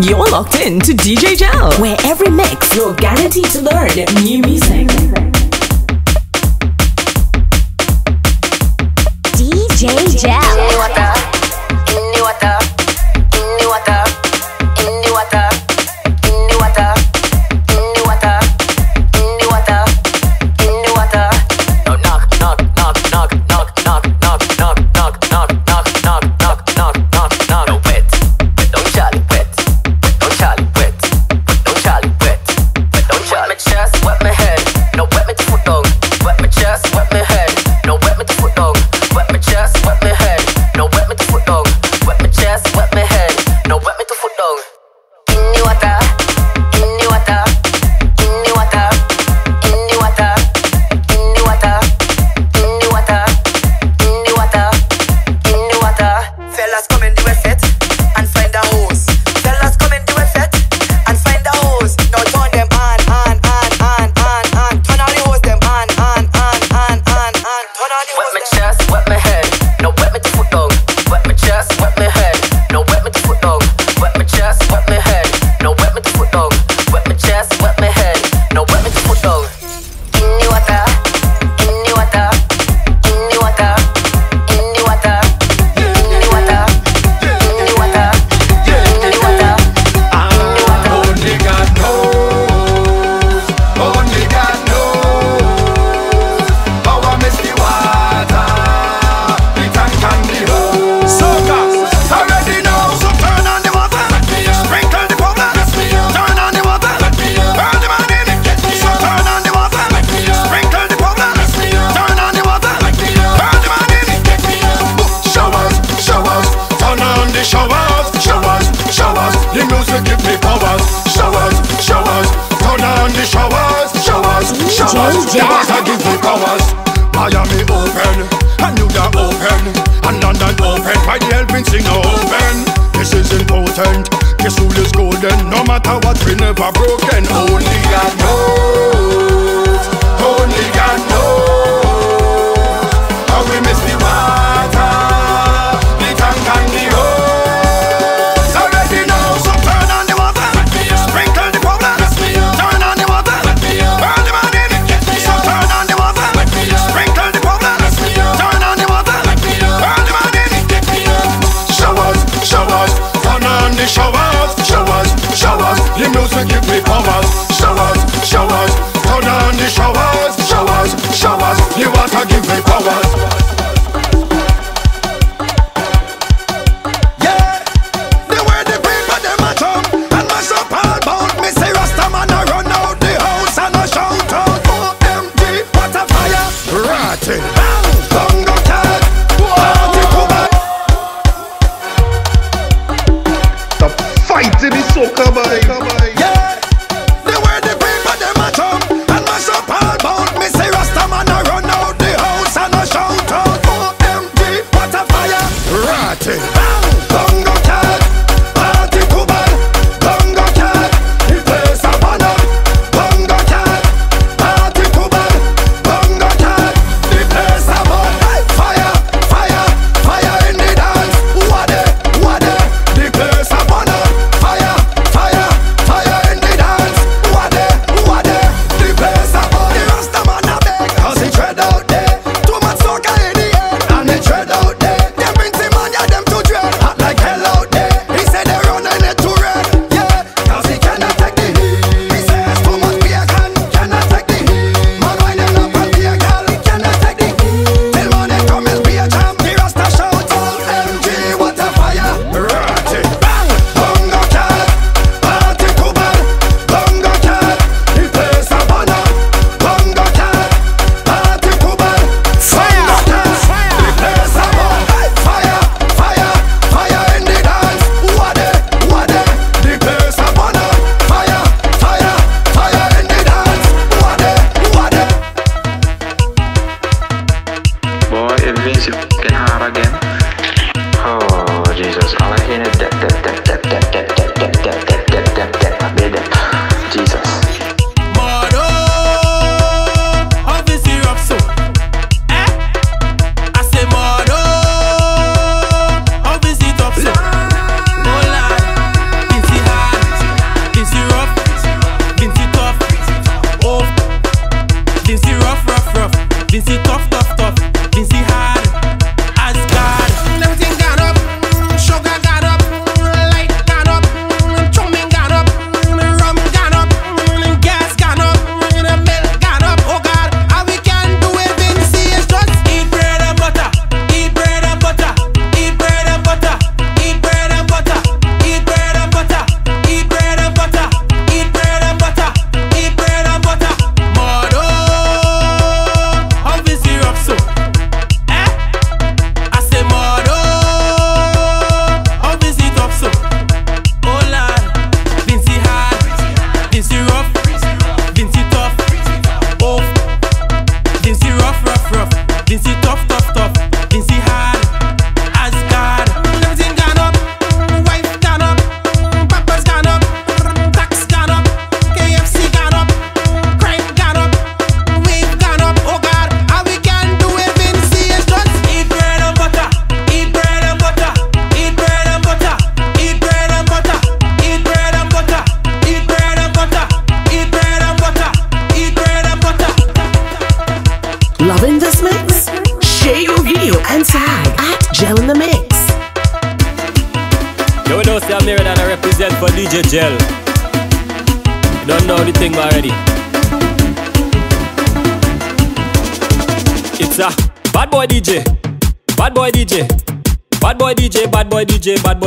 You're locked in to DJ Jel, where every mix you're guaranteed to learn new music. DJ Jel.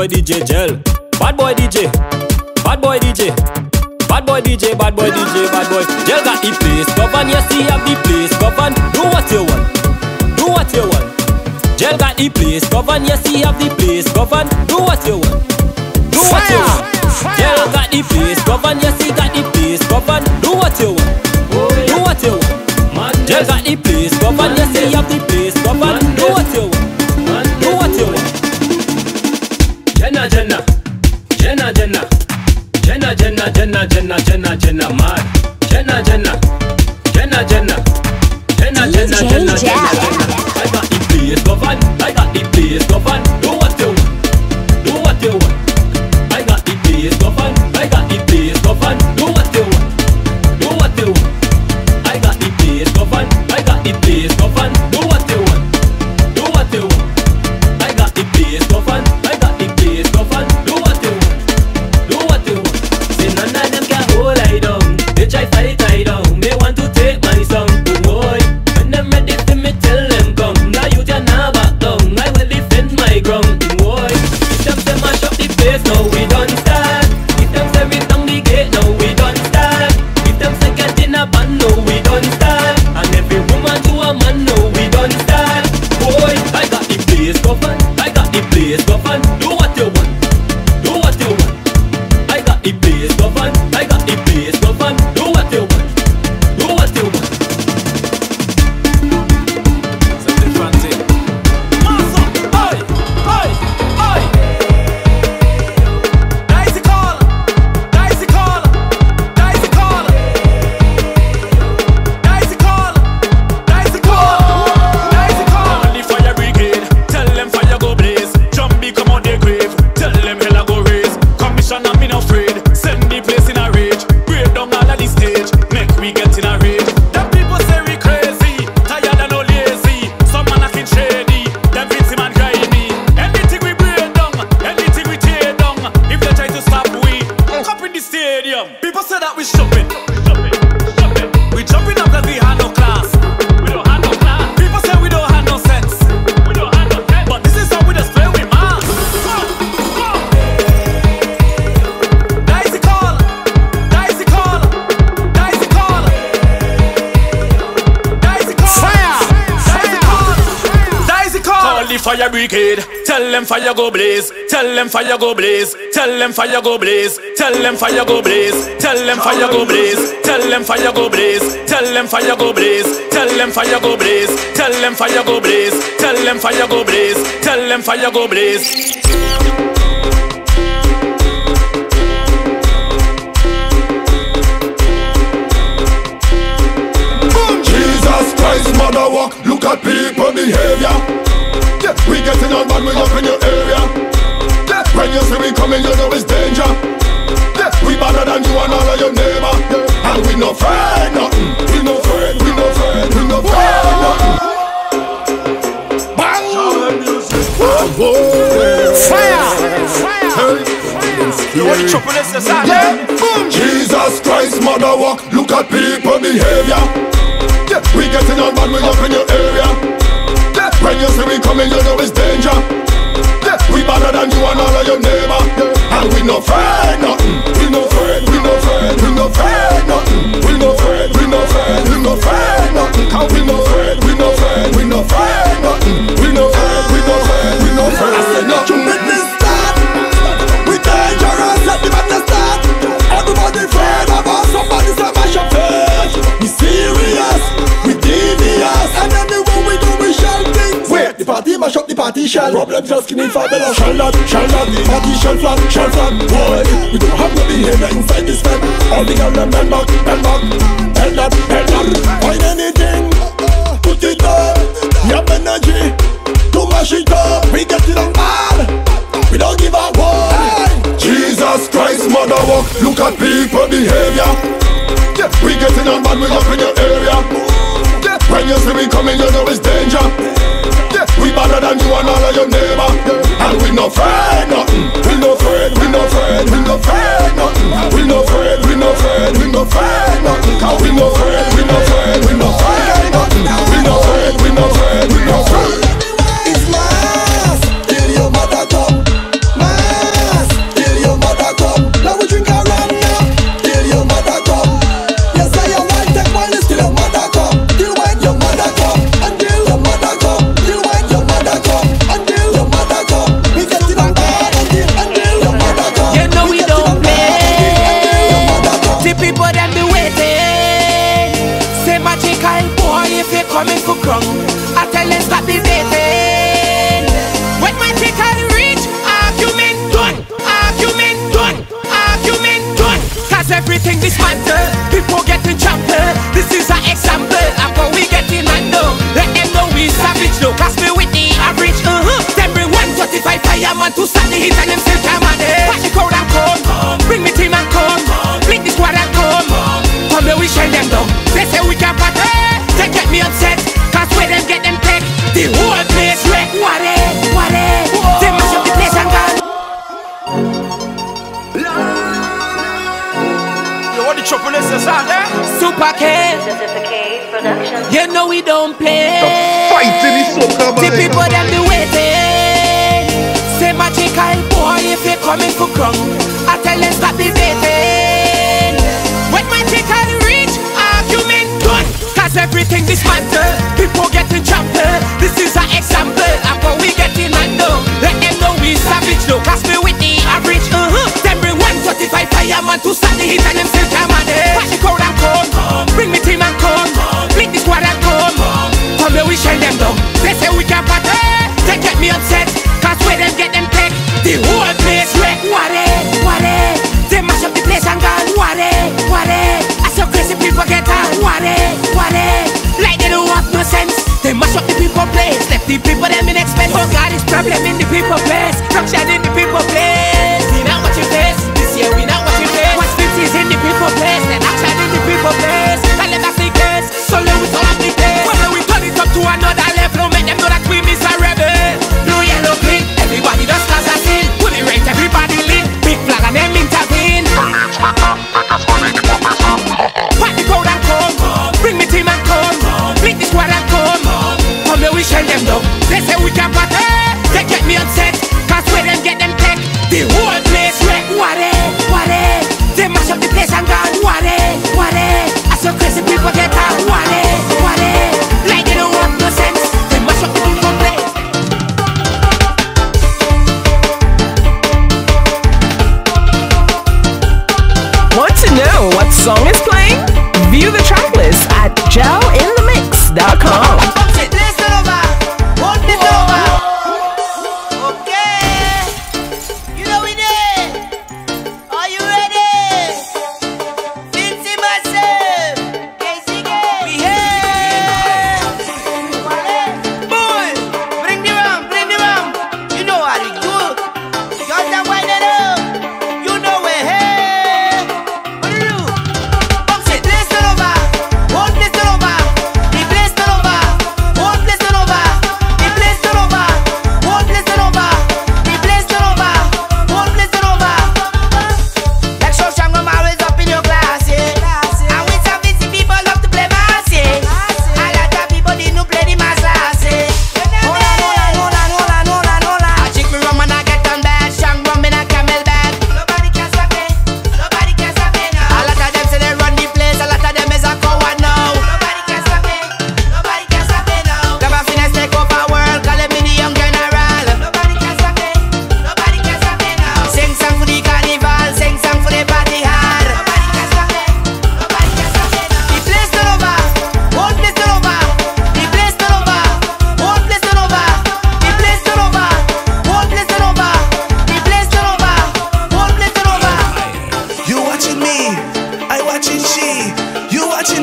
DJ Gel fire go blaze. Tell them fire go blaze. Tell them fire go blaze. Tell them fire go blaze. Tell them fire go blaze. Tell them fire go blaze. Tell them fire go blaze. Tell them fire go blaze. Tell them fire go blaze. Tell them fire go blaze. people. Yeah, boom. Jesus Christ, mother walk. Look at people behavior. Yeah, we getting on bad we up in your area. Yeah, when you see we coming, you know it's danger. Yeah, we better than you and all of your neighbor. Yeah. And we no fear nothing. We shell Problem just Skinny Fabulous Shell that, shell that Party shell flat, shell flat Boy, we don't have no behavior inside this bed All the girls them bend back, bend back Hell that, hell that Find anything Put it up. You have energy To mash it up. We get it on bad We don't give a one Jesus Christ, mother walk Look at people behavior. Yeah. We getting on bad, we up in your area. Yeah. When you see me coming, you know it's danger. We better than you and all of your neighbor. And we no afraid nothing. We no afraid, we no afraid, we no afraid nothing. We no afraid, we no afraid, we no afraid nothing. Cause we no afraid, we no afraid, we no afraid. People them be waiting. Say Magikal boy if you coming for crunk. I tell them stop the dating. When Magikal reach, argument done, argument done, argument done. Cause everything dismantle, people getting trampled. This is an example of how we getting handled. Let them know we savage though, cause we with the average. Uh-huh. Them bring 135 fireman to stand the heat and them still come on it. What the choppiness is out there? Super K, you know we don't play. Fighting is so come The people them be waiting. Say Magikal boy if you coming for crunk. I tell them stop the dating. When Magikal reach, argument done. Cause everything dismantle. People getting trampled. This is an example of how we getting handled. Let them know we savage though. Cause we with the average. Uh-huh. Bring 135 fireman to start the heat and them still come on it. Watch the crowd and come. Bring me team and come. Blink the squad and come. Come here we shell them down. They say we can party. Eh. They get me upset. Cause where them get them tech. The whole place wreck. What it. They mash up the place and gone. What it. I saw crazy people get on. What it. Like they don't have no sense. They mash up the people place. Left the people them in expense. Oh God, it's problem in the people place. Structure in the people place.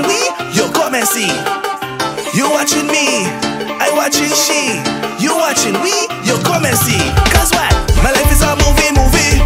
watching we, you come and see. You watching me, I watching she. You watching we, you come and see. Cause what? My life is a movie, movie.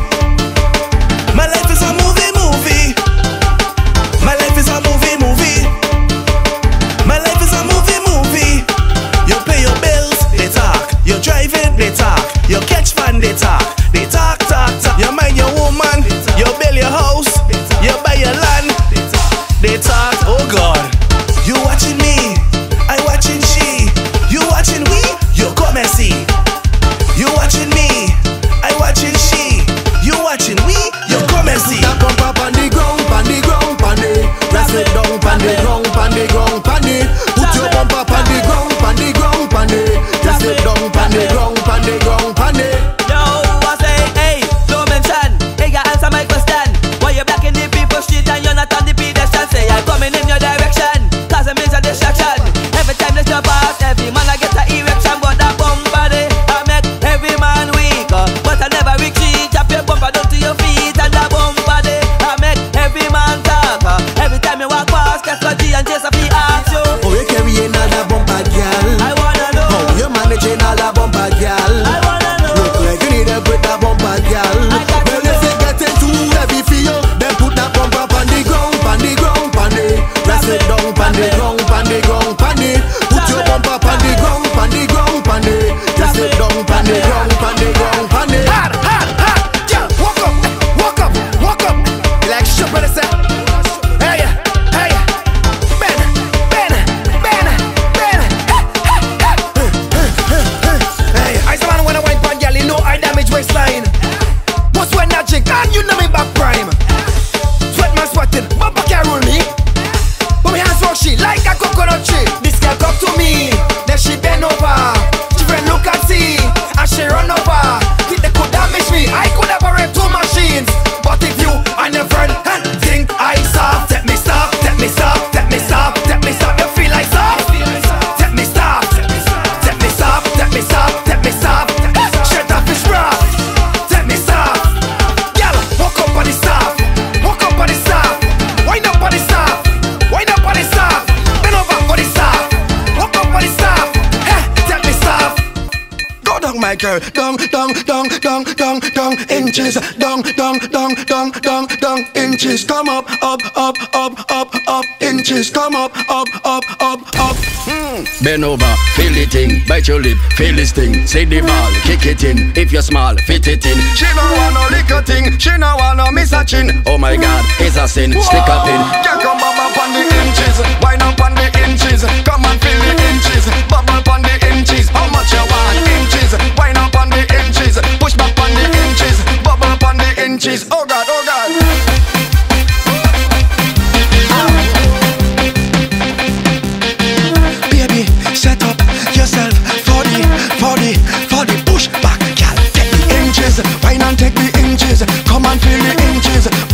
English come up, up, up, up, up. Mm. Bend over, feel the thing, bite your lip, feel this thing. Say the ball, kick it in. If you're small, fit it in. She no want no liquor thing, she no want no miss a chin. Oh my God, it's a sin. Whoa. Stick a pin. Yeah, come up on the inches, wind up on the inches, come and feel the inches, bubble on the inches. How much you want inches? Wind up on the inches, push back on the inches, bubble on the inches. Oh God, oh God.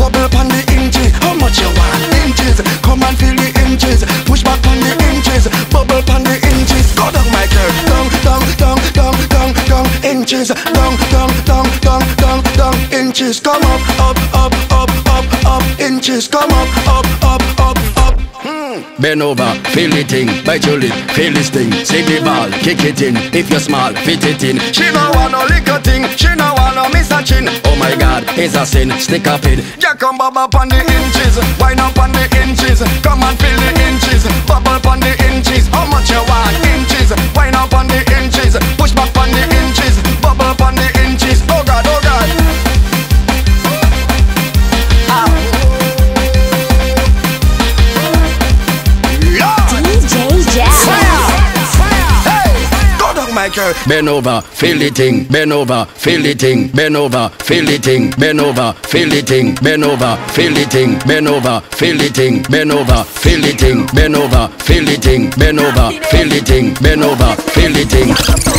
Bubble on the inches. How much you want? Inches. Come and feel the inches. Push back on the inches. Bubble on the inches. Go down my girl. Down, down, down, down, down, down Inches. Down, down, down, down, down, down Inches. Come up, up, up, up, up, up Inches. Come up, up bend over, feel it in, bite your lip, feel this thing, sing the ball, kick it in, if you're small, fit it in. She don't want no lick a thing, she don't want no miss a chin. Oh my God, it's a sin, stick up in. Jack and bob up on the inches, Wine up on the inches, come and feel the inches, bubble on the girl. Bend over, feel it thing. Bend over, feel it thing. Bend over, feel it thing. Bend over, feel it thing. Bend over, feel it thing. Bend over, feel it thing. Bend over, feel it thing. Bend over, feel it thing. Bend over, feel it thing. Bend over, feel it thing.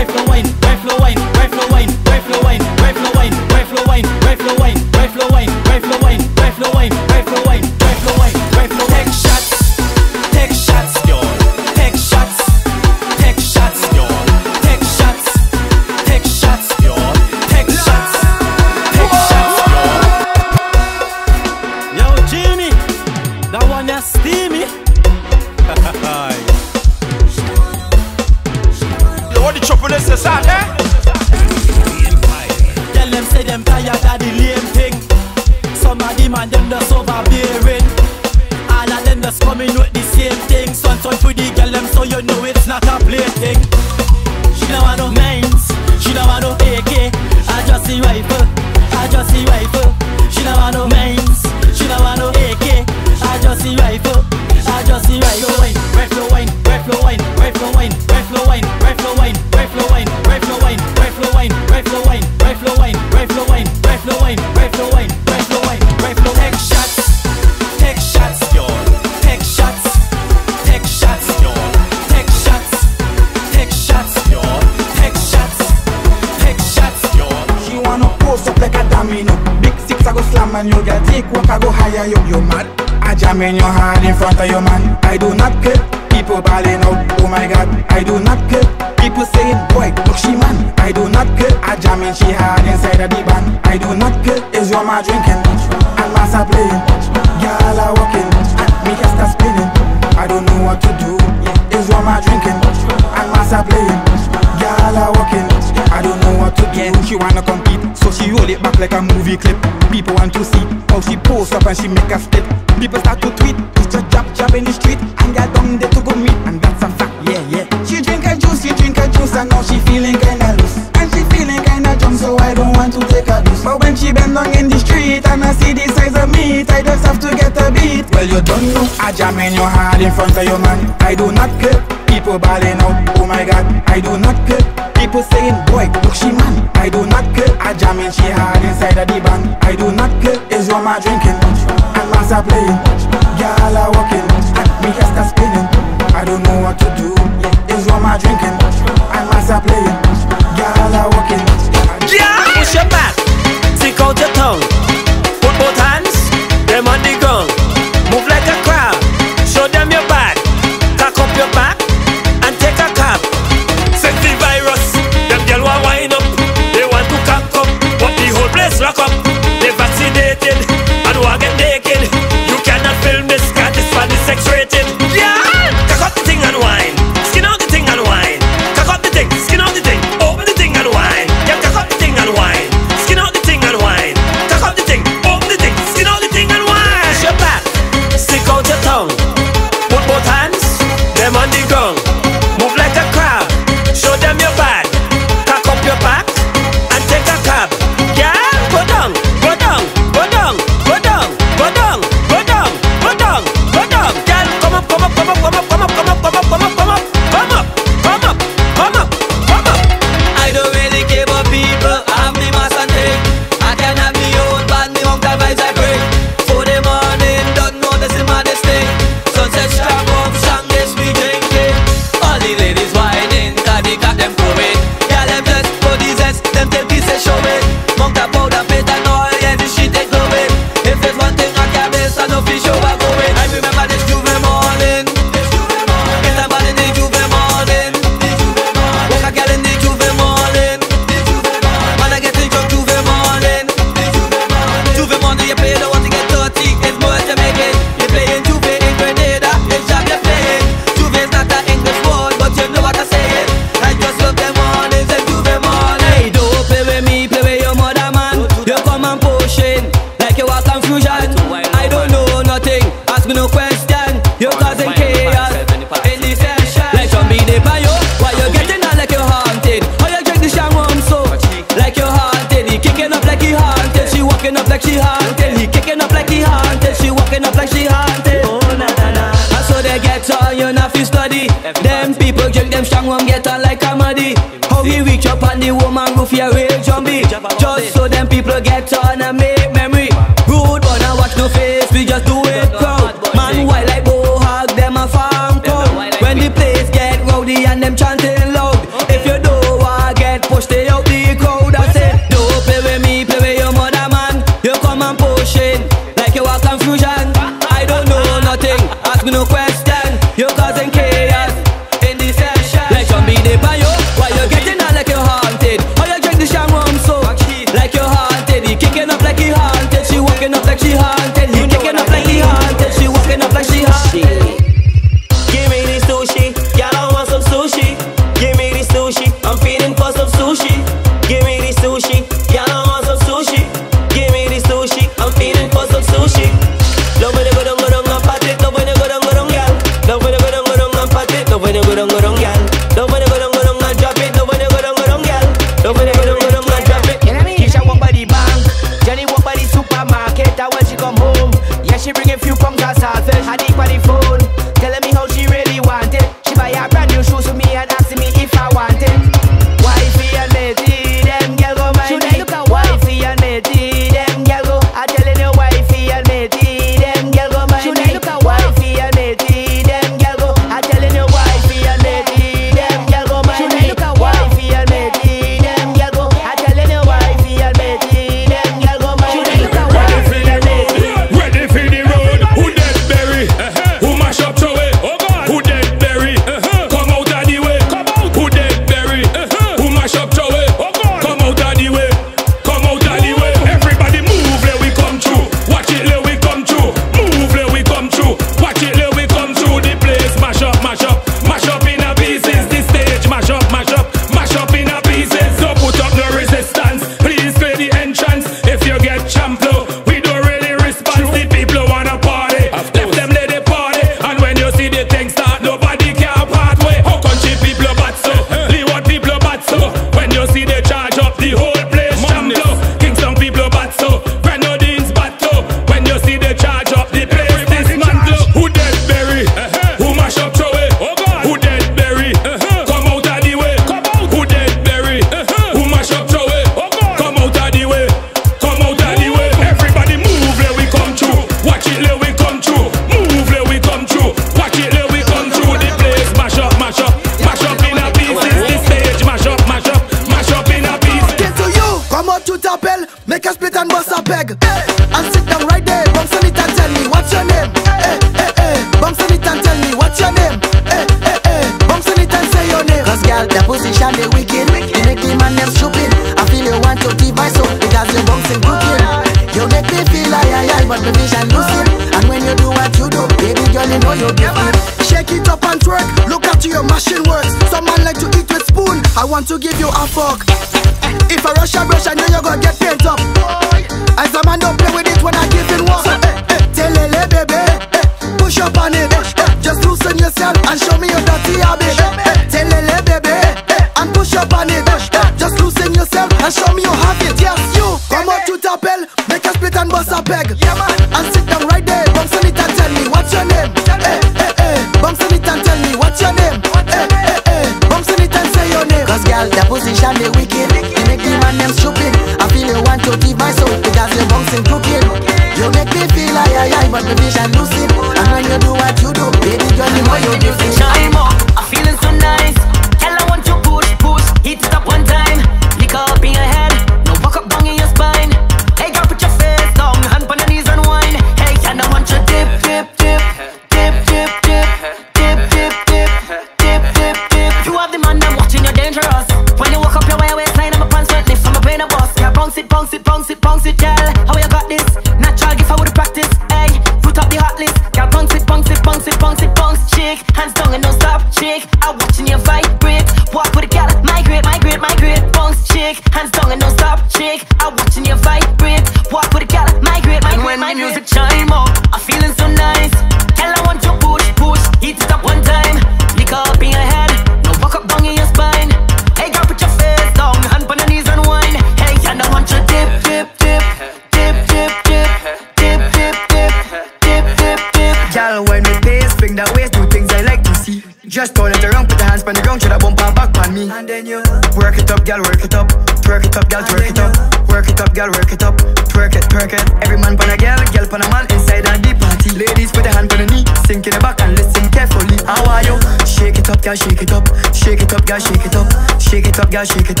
Girl, shake it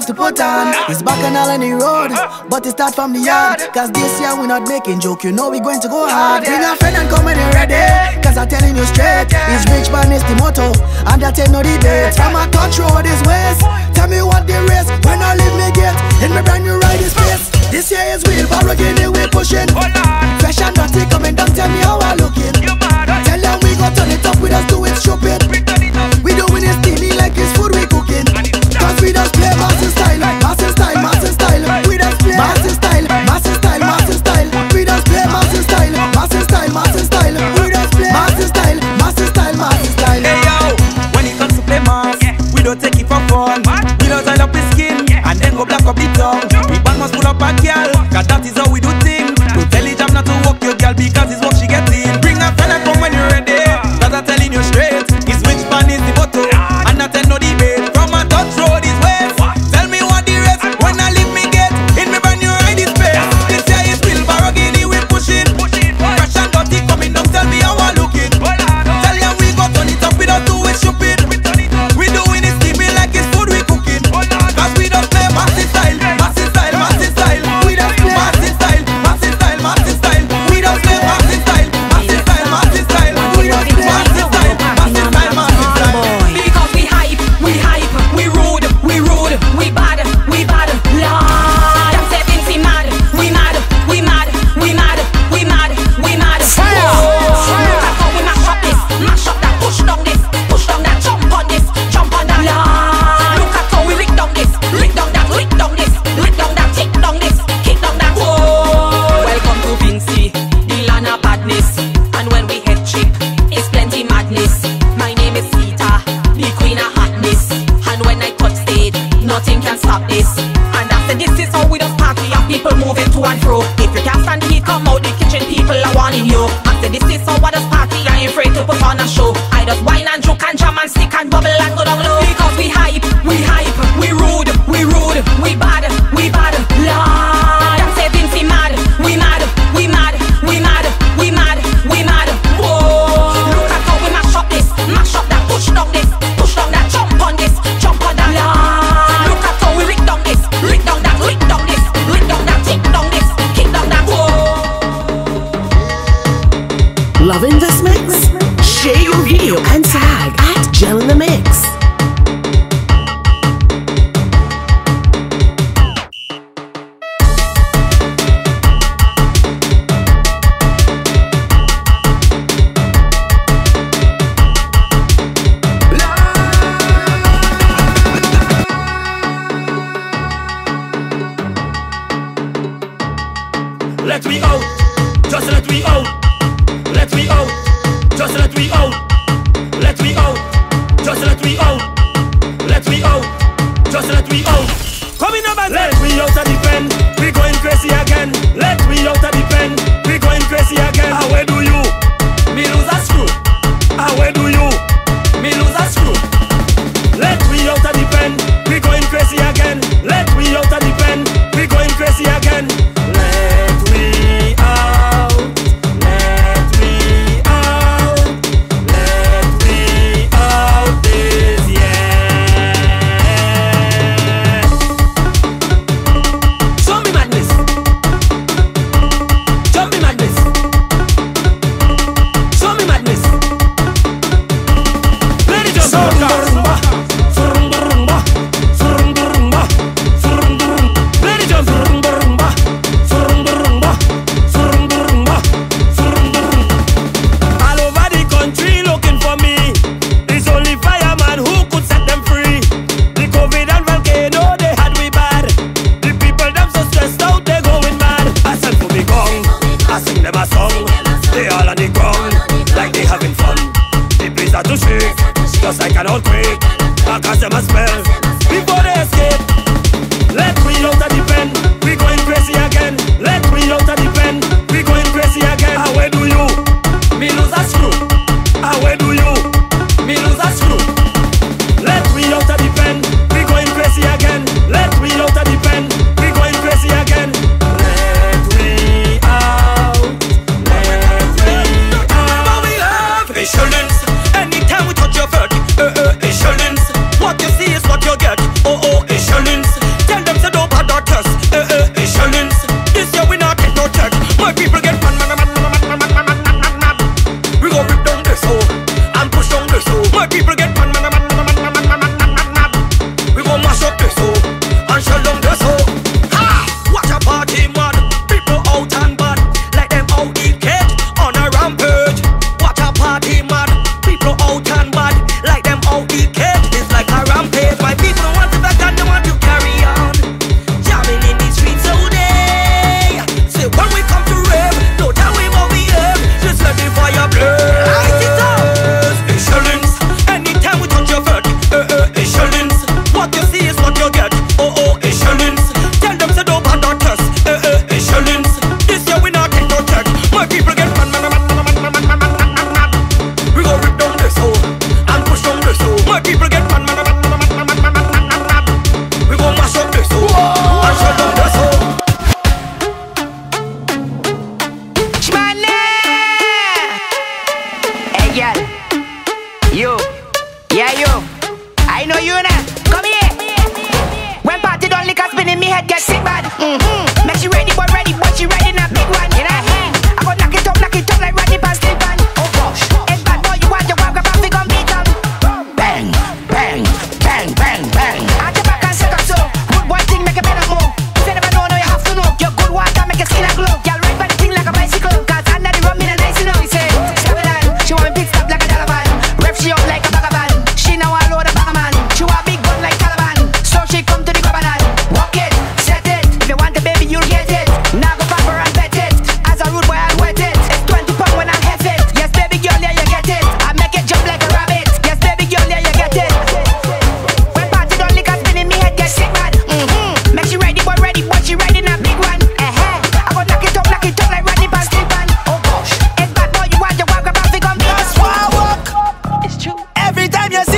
have to put on is bacchanal on the road, but it start from the yard. Cause this year we not making joke, you know we going to go hard. Bring a friend and come in ready, cause I'm telling you straight, it's rich man is the motto, and that ain't no debate. From a touch road is waste, tell me what the race, when I leave me gate, in my brand new ride is face. This year is real, but we're we pushing. Fresh and dirty coming, don't tell me how I looking. Tell them we go turn it up, we just do it stupid. We doing this TV like it's food, we looking. Cause we just play massive style, massive style, massive style. We just play massive style, massive style, massive style. We just play massive style, massive style, massive style. We just play massive style, massive style, massive style. Hey yo, when it comes to play mass, we don't take it for fun. We don't tie up the skin and then go black up the tongue. We bang must pull up a girl, cause that is how we do.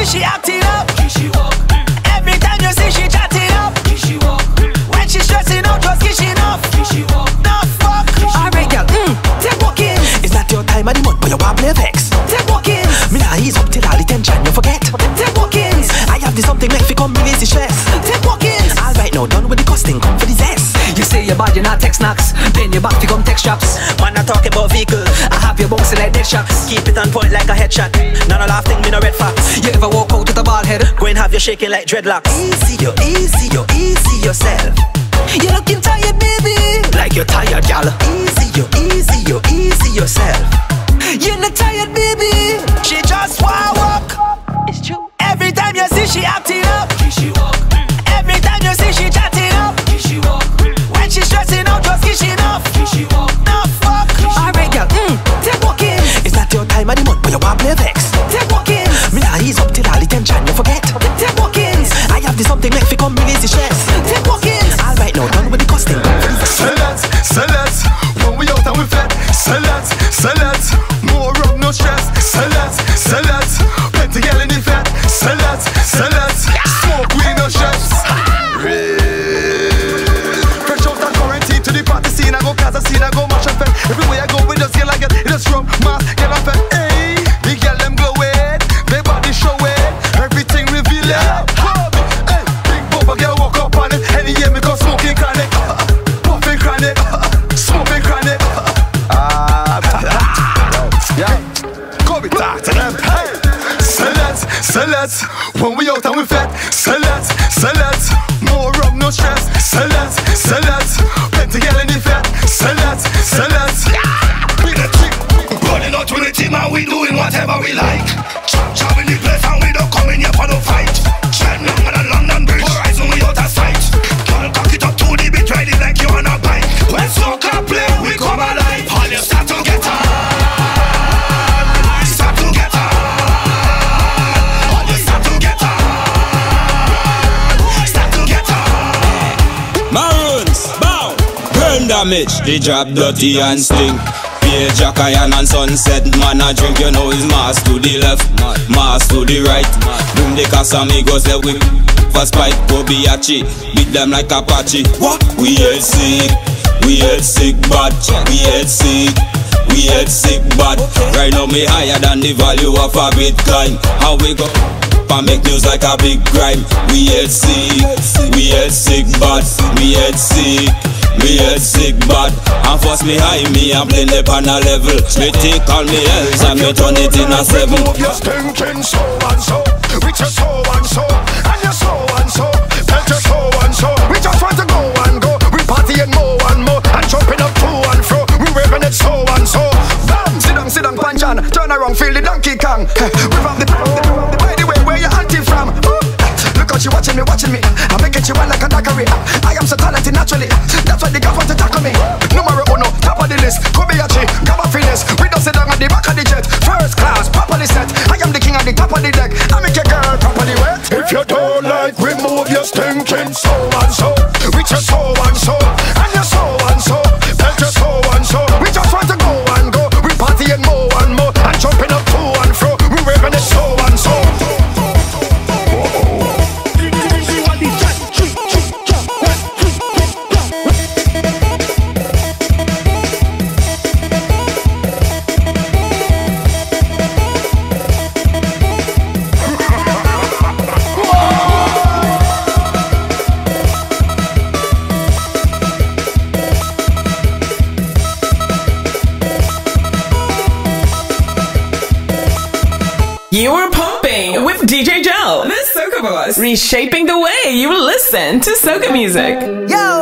she act up. Every time you see she chat up. When she stressing out, just kiss enough. She walk. Alright, girl. Mm, take walking. It's not your time of the month, but you want play vex. Take walking. Me nah ease up till all the tension you forget. Take walking. I have this something like fi come release the stress. Take walking. Alright now, done with the costing, come for the zest. You say you're not tech snacks. Then you're back to tech shops. Man, I talk about vehicle. I have you bouncing like dead shots. Keep it on point like a headshot. None of laughing, me no red fox have you shaking like dreadlocks. Easy, yo, easy, yo, easy yourself. You're looking tired, baby. Like you're tired, gal. Easy, yo, easy, yo, easy yourself. You're not tired, baby. She just wanna walk. It's true. Every time you see she acting. damage, they drop dirty and stink Yeah, Jack Iron and Sunset, man I drink, you know his mass to the left, mass to the right. Boom, they cast amigos, they whip. Fast pipe, Kobayachi, beat them like Apache. What? We head sick, we head sick, bad, we head sick. We head sick bad okay. Right now me higher than the value of a bitcoin How we go I make news like a big crime We head sick, we head sick bad We head sick me head sick bad. And force me high, me and blend up on a level. Me take all me else and me turn it in a seven. You're thinking so and so, with your so and so. And your so and so, felt your so and so. We just want to go and go, we party and more and more. And jumping up to and fro, we waving it so and so. Bam, sit down, sit down, panchan Turn around, feel the donkey kong. We from the Sting reshaping the way you listen to soca music. Yo!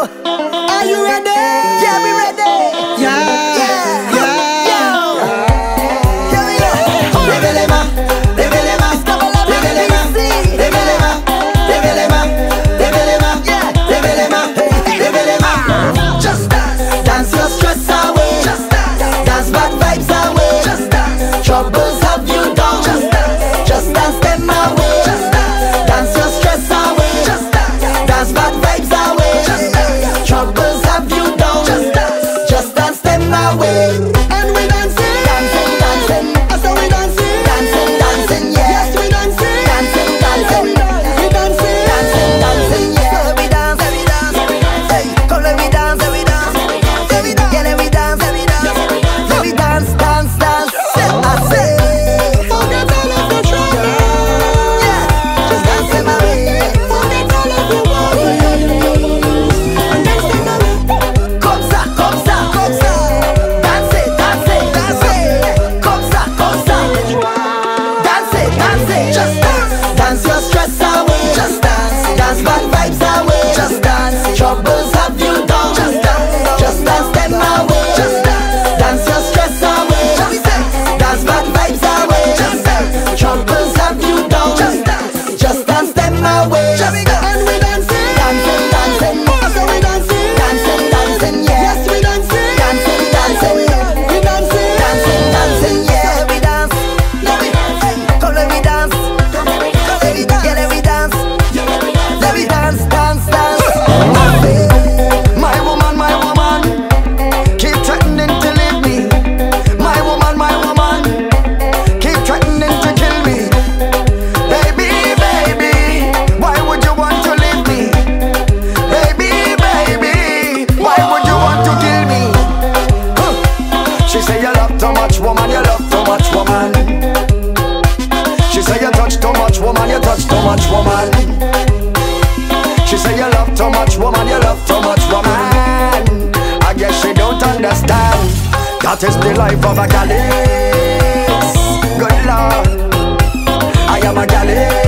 That is the life of a galley. Good I am a galley.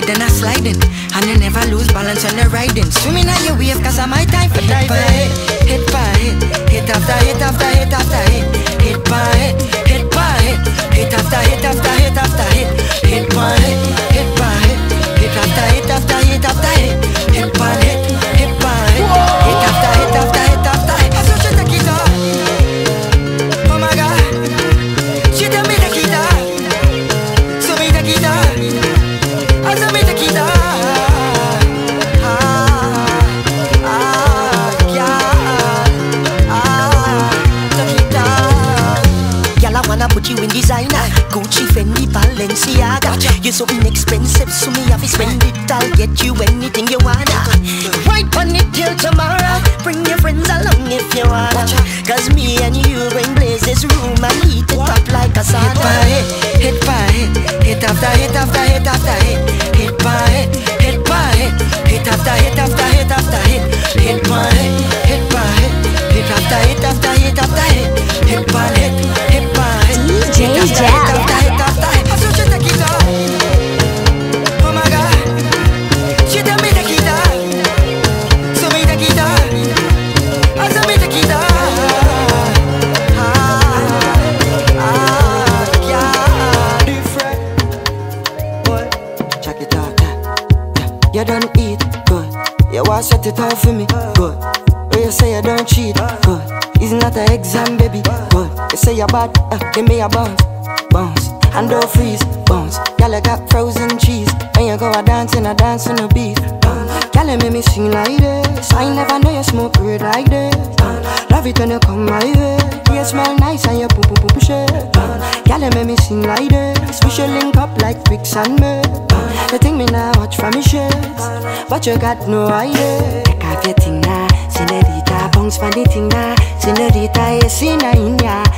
gliding and sliding And you never lose balance when you're riding. Swimming at your wave cause I'm my time for diving hit, hit by hit, hit after hit after hit after hit. Hit by hit, hit by hit, hit after hit after hit. you something expensive, so me have to spend it. I'll get you anything you wanna. Right on it till tomorrow. Bring your friends along if you wanna. Cause me and you bring blaze this room and heat it up like a sauna. Hit by hit, hit by hit, hit after hit after hit after hit. Hit by hit, hit by hit, hit after hit after hit after hit. Hit by hit, hit by hit, hit after hit after hit after hit. Hit by hit, hit by hit. DJ Jel. Hit after hit after hit. I'm such a tequila. Give me a bounce, bounce, and don't freeze, bounce. you got frozen cheese. When you go a dance and I dance on the beat. you make me sing like this. I never know you smoke weed like this. Love it when you come my way. You smell nice and you poo poo poo shit. you make me sing like this. We should link up like bricks and mud. You think me now watch from me shit, but you got no idea. Take off your thing now, senorita. Bounce for the thing now, senorita. You see now in ya.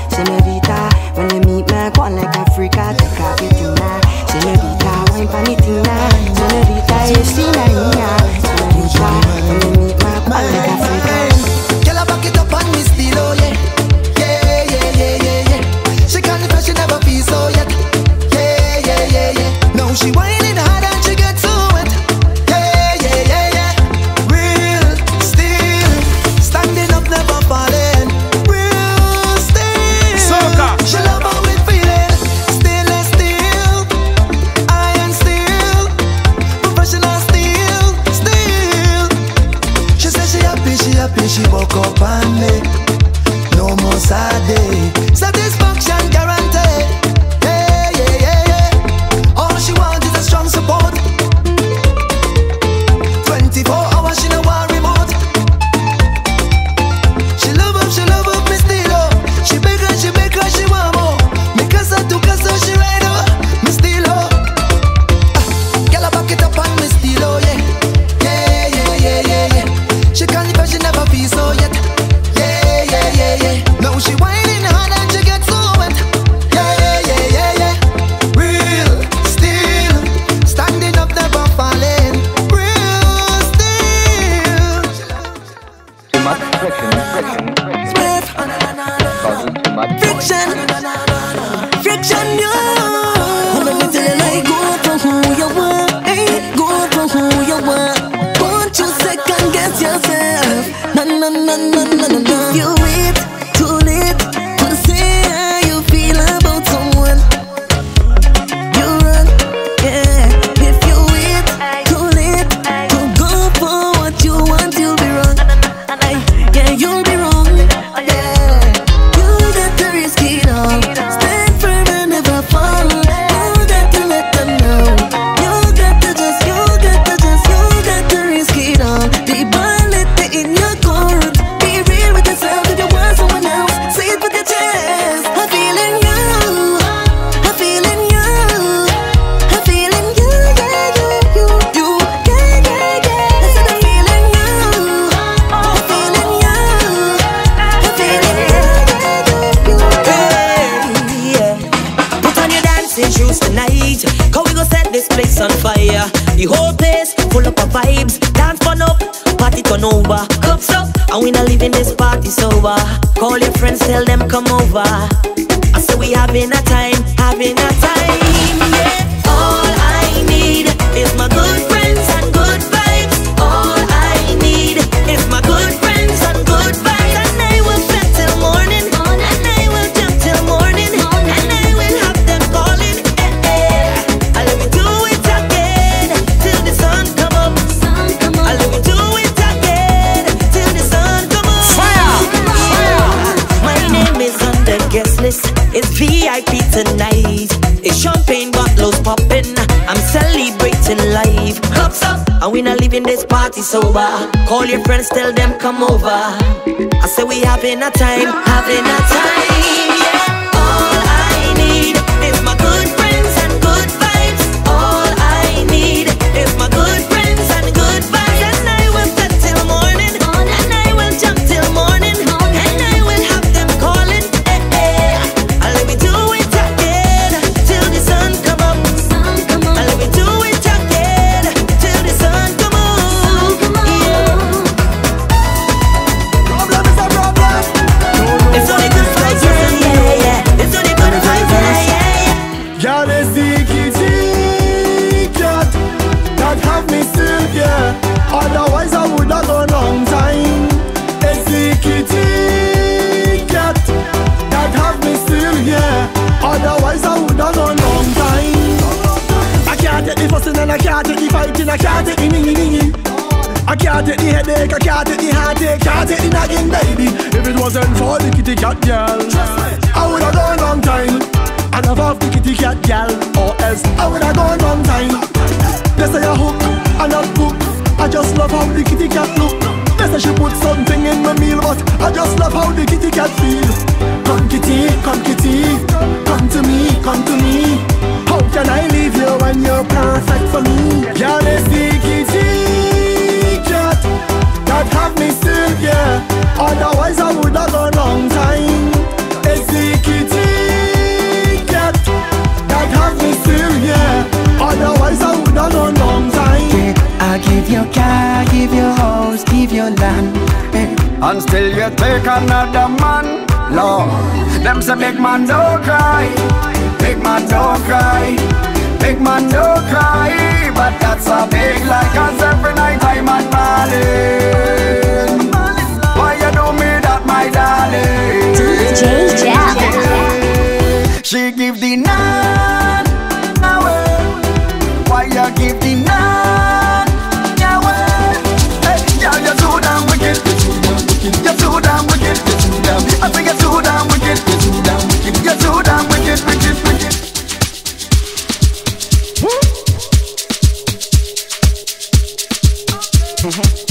thousand for the kitty cat girl. I would have gone long time. I love off the kitty cat girl, or else I would have gone long time. They say I hook and I book, I just love how the kitty cat look. They say she put something in my meal, but I just love how the kitty cat feel. Come kitty, come kitty, come to me, come to me. How can I leave you when you're perfect for me? Girl, it's the kitty cat that have me yeah. Otherwise, I would have gone long time. Executive, yeah. that have me still, yeah. Otherwise, I would have gone long time. I give your car, give your house, give your land. And still you take another man, Lord. Them say big man don't cry, big man don't cry, big man don't cry. But that's a big lie, cause every night I'm at Marlin my darling. DJ Jack. She give the night eh. away. Why you give the night eh? away? Hey, yeah, you're too damn wicked. You're too damn wicked. I think you're too damn wicked. You're too damn wicked. You're wicked, wicked, wicked. Mm-hmm.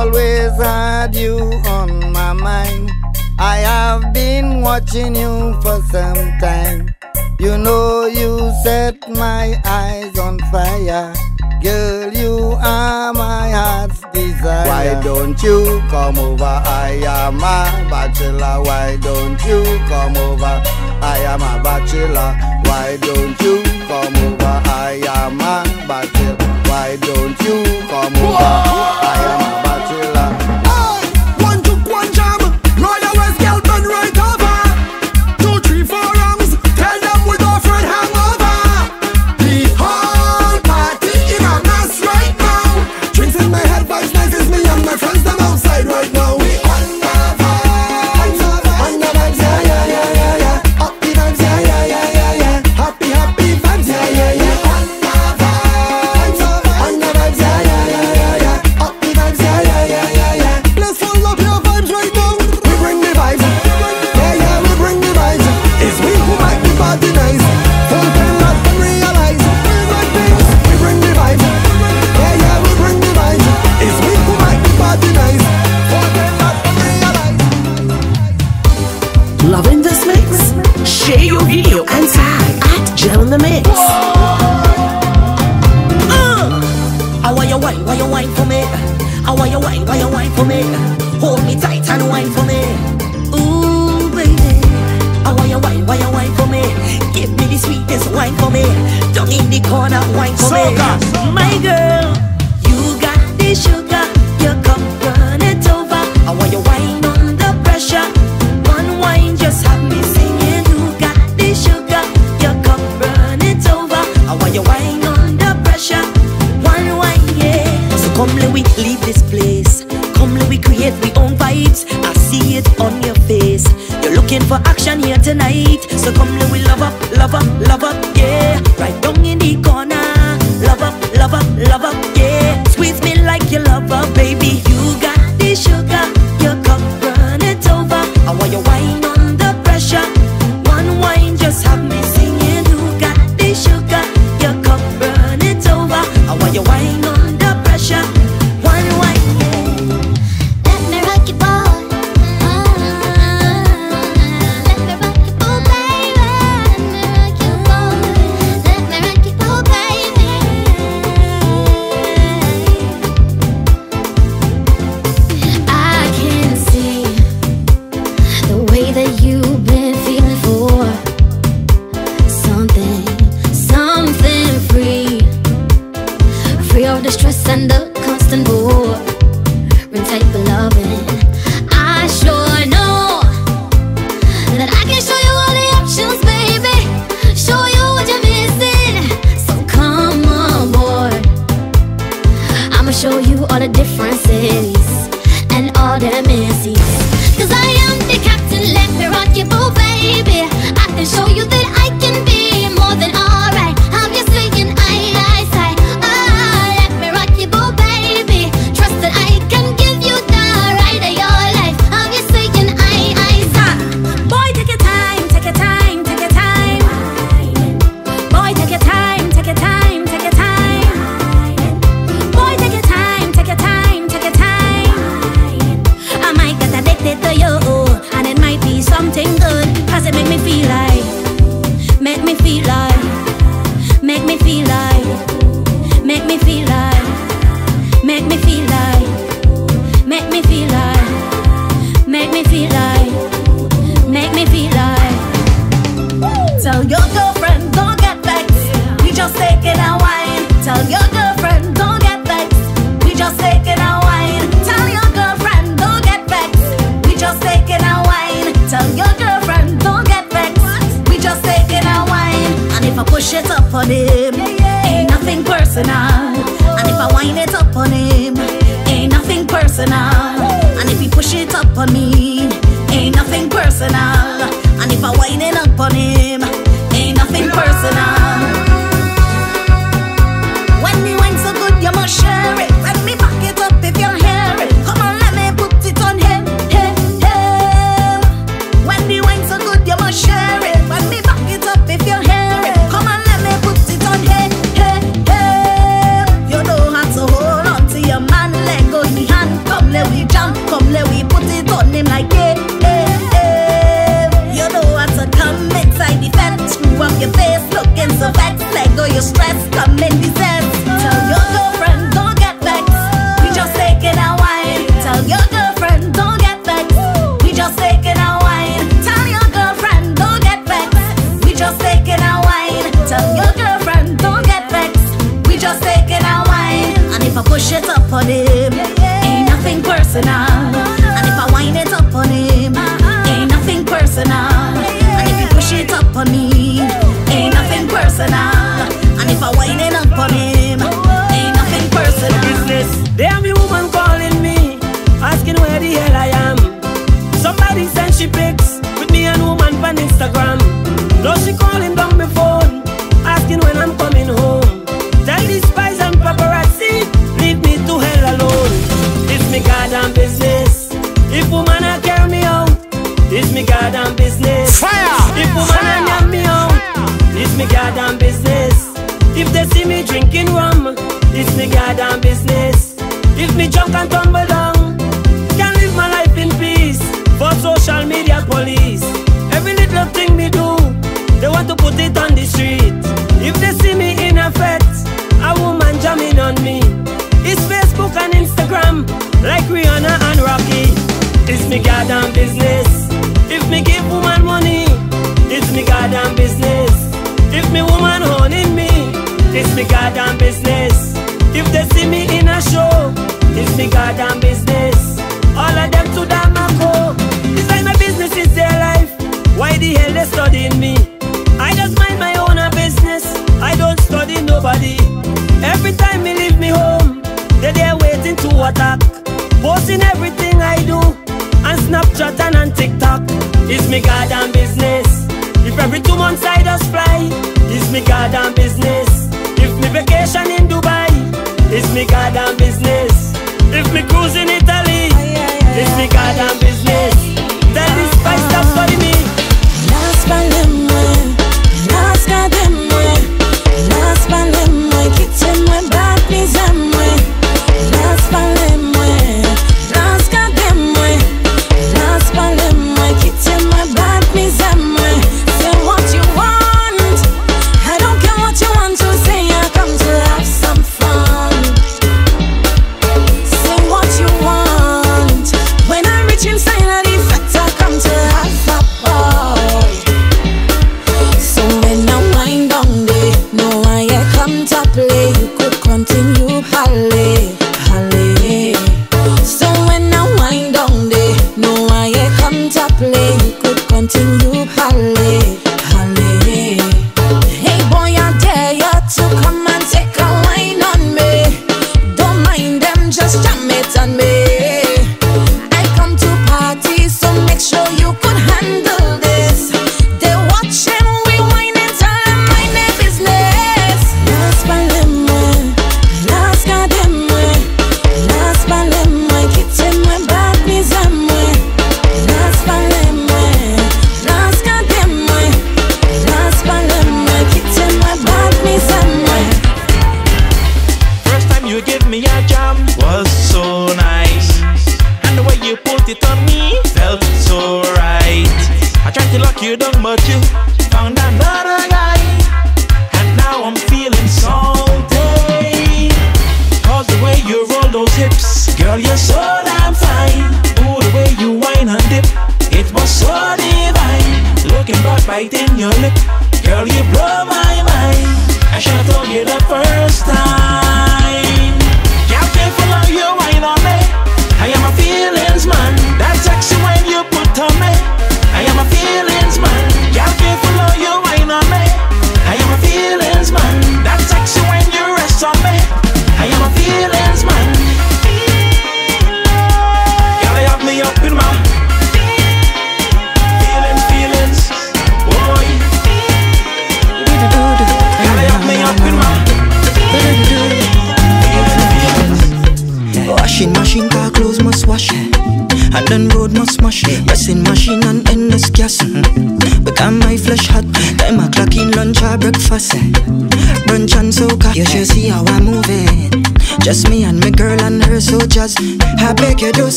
always had you on my mind. I have been watching you for some time. You know you set my eyes on fire. Girl, you are my heart's desire. Why don't you come over? I am a bachelor. Why don't you come over? I am a bachelor. Why don't you come over? I am a bachelor. Why don't you come over? I am a bachelor.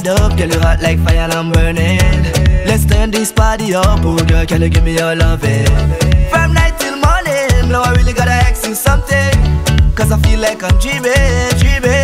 it up, girl, you hot like fire and I'm burning. Let's turn this party up, oh girl, can you give me your loving? From night till morning, now I really gotta ask you something. Cause I feel like I'm dreaming, dreaming.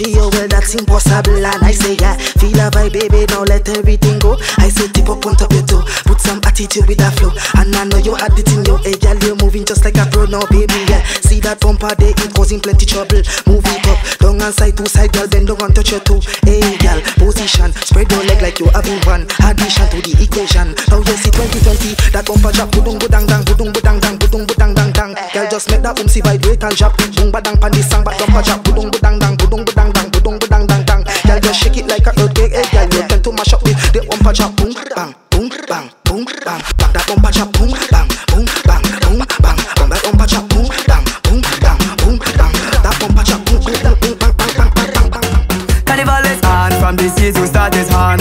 She oh well that's impossible. And I say yeah Feel a vibe baby now let everything go. I say tip up on top your toe Put some attitude with that flow. And I know you had it in your hey girl you're moving just like a pro now baby yeah. See that bumper there it causing plenty trouble. Move it up down and side to side girl bend over, and touch your toe. Hey girl position spread your leg like you're having one. Addition to the equation. Now yes it 2020 that bumper drop Budung budang dang budung budang dang budung budang dang dang. Girl just make that boom see vibrate and drop. Boom badang pan this song but bumper drop budung budang mash up the, the bumper chop. Boom bang boom bang boom bang. Bang that bumper chop. Boom bang boom bang boom bang. Bang that bumper chop. Boom bang boom bang boom bang. That bumper chop. Boom bang boom bang bang bang bang bang. Carnival is on from this year to start is on.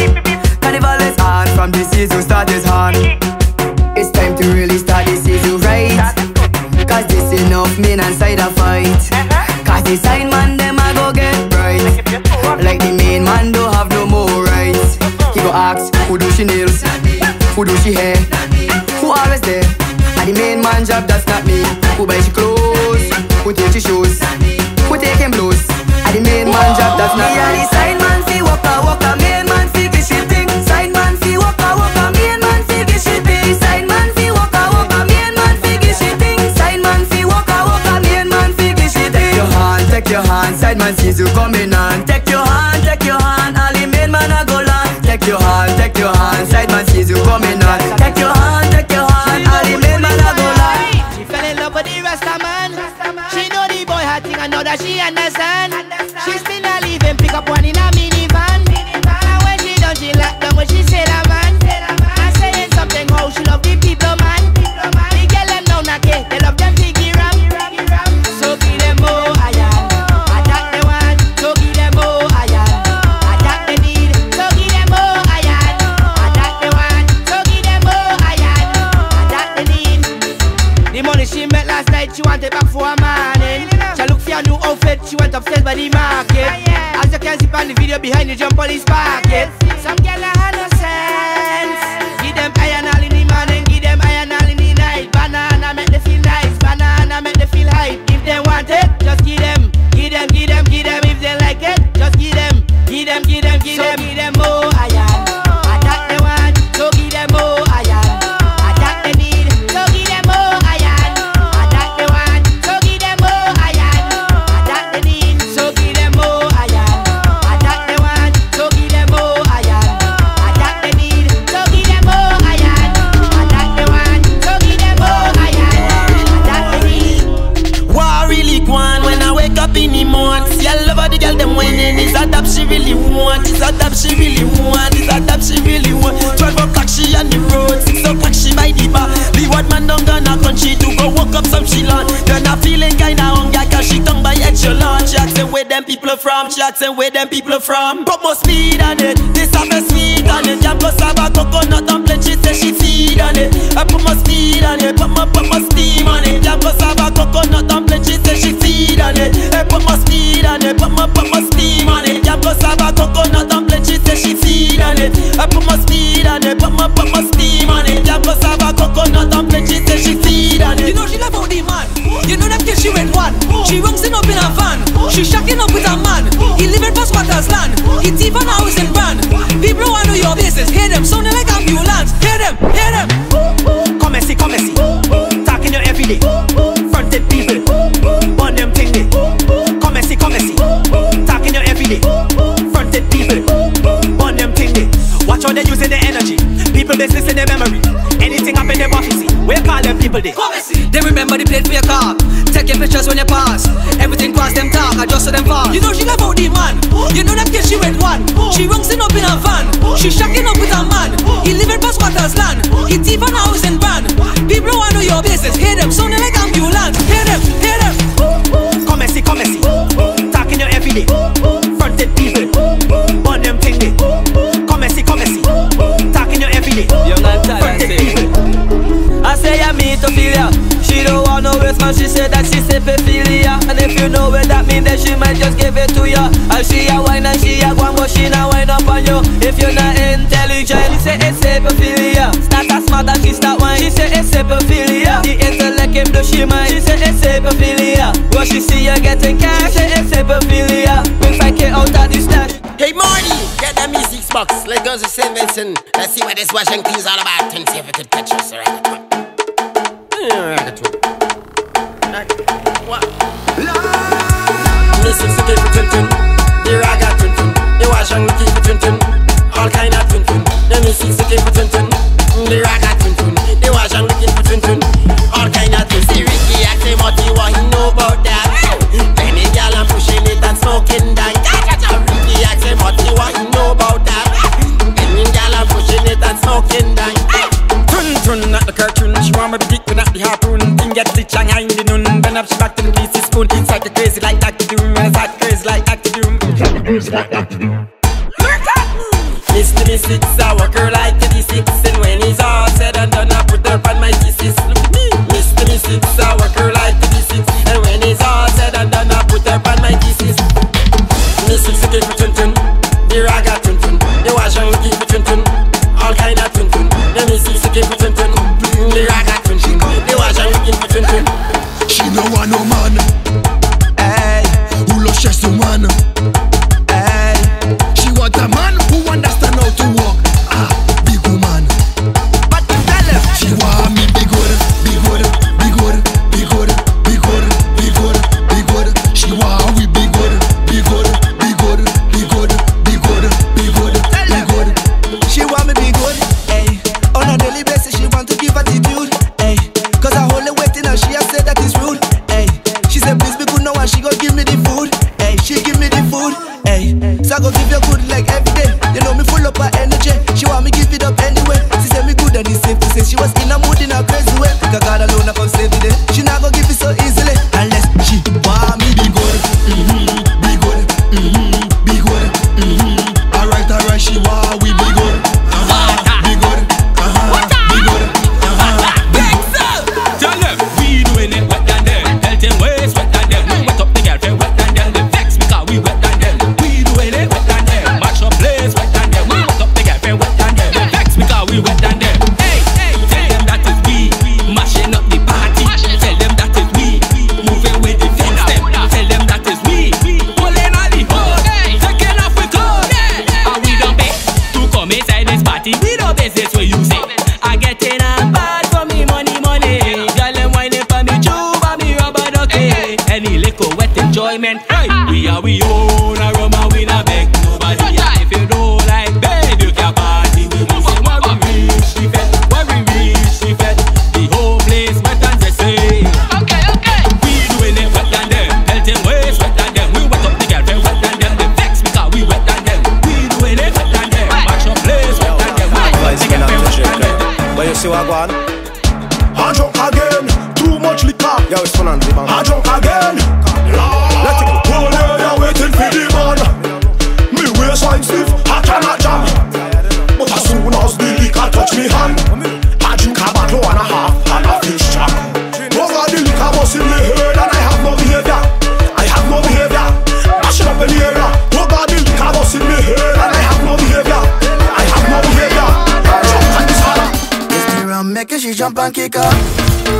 Carnival is on from this year to start is on. Who do she hair? Who always there? And the main man job, that's not me. Who buy she clothes? Who take she shoes? Who take him blows? And the main man job, that's not me. Me the sign man fi walker, walker, main man fi fish thing. Sign man fi walker, walker, main man fi fish thing. Sign man fi walker, walker, main man fi fish thing. Sign man fi walker, walker, main man fi fish thing. Your hand, take your hand, sign man sees you coming. Business in their memory. Anything happen in off see. Where call them people they? And. They remember the plate for your car. Take your pictures when you pass. Everything cross them talk, adjust to them fast. You know she love the man. You know them kids she went one. She ringsing up in a van. She shacking up with a man. He living past Squatters land. He deep on house in brand. People wanna know your business. Hear them sounding like ambulance. Hear them, hear them. Come and see, come and see. Talking your every want no waste man She said that she's epiphilia And if you know what that mean Then she might just give it to ya And she a wine and she a guan But she not wine up on you If you're not intelligent She say it's epiphilia Start as smart and she start wine She say it's epiphilia The intellect him do she mind She say it's epiphilia When she see you getting cash She say it's epiphilia Bring 5k out of the stash Hey Marty, get that music box. let's go to St. Vincent. Let's see what this Washington is all about and see if it could touch us. Alright. Missing the for tun tun, the raga tun tun, the washing the for tun tun, all kind of tun tun. The missing the for tun, the tun Mr. Missy, see what I go on? I drunk again, too much liquor. Yeah, it's fun and I drunk again. Let's go. Whole day I waiting for the man. Me waistline stiff, I cannot jam. But as soon as the liquor touch me hand. jump and kick up.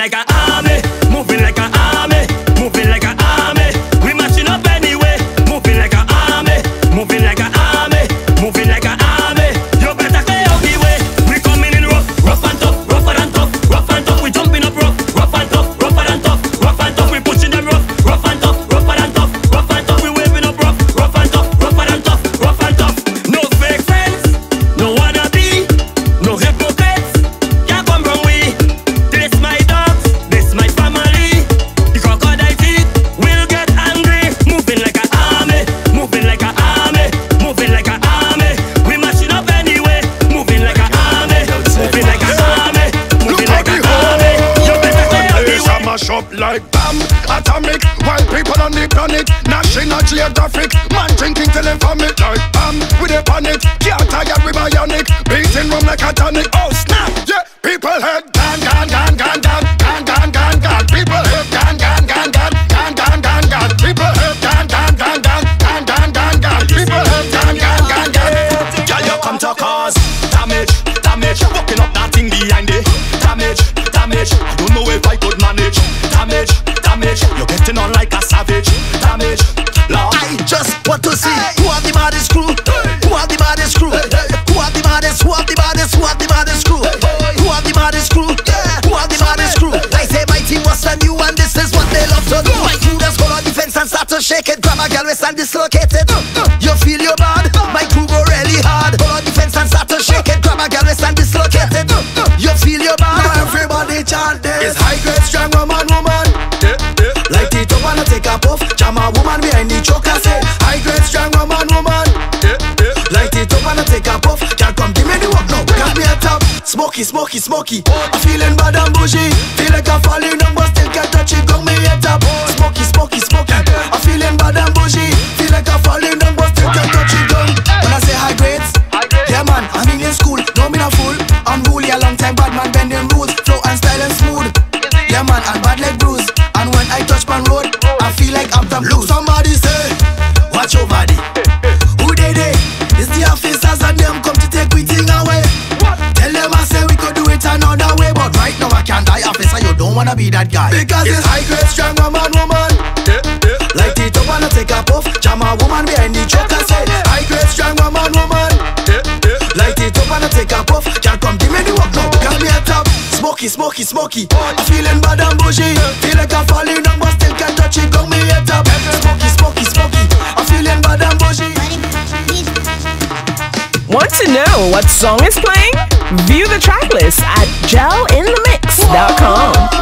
like a. smoky. what song is playing? View the tracklist at jelinthemix.com.